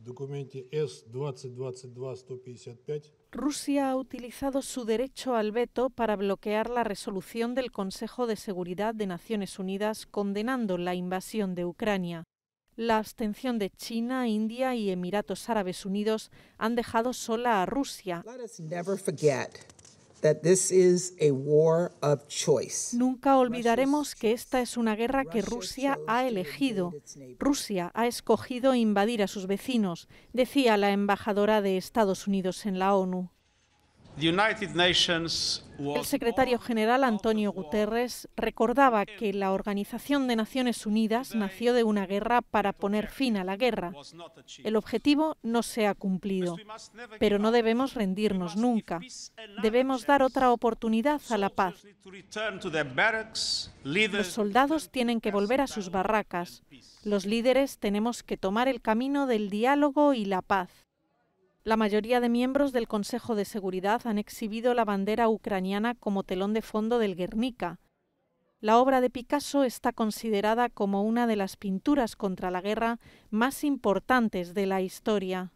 документе С-2022-155 Rusia ha utilizado su derecho al veto para bloquear la resolución del Consejo de Seguridad de Naciones Unidas condenando la invasión de Ucrania. La abstención de China, India y Emiratos Árabes Unidos han dejado sola a Rusia. Let us never forget that this is a war of choice. Nunca olvidaremos que esta es una guerra que Rusia ha elegido. Rusia ha escogido invadir a sus vecinos, decía la embajadora de Estados Unidos en la ONU. El secretario general Antonio Guterres recordaba que la Organización de Naciones Unidas nació de una guerra para poner fin a la guerra. El objetivo no se ha cumplido, pero no debemos rendirnos nunca. Debemos dar otra oportunidad a la paz. Los soldados tienen que volver a sus barracas. Los líderes tenemos que tomar el camino del diálogo y la paz. La mayoría de miembros del Consejo de Seguridad han exhibido la bandera ucraniana como telón de fondo del Guernica. La obra de Picasso está considerada como una de las pinturas contra la guerra más importantes de la historia.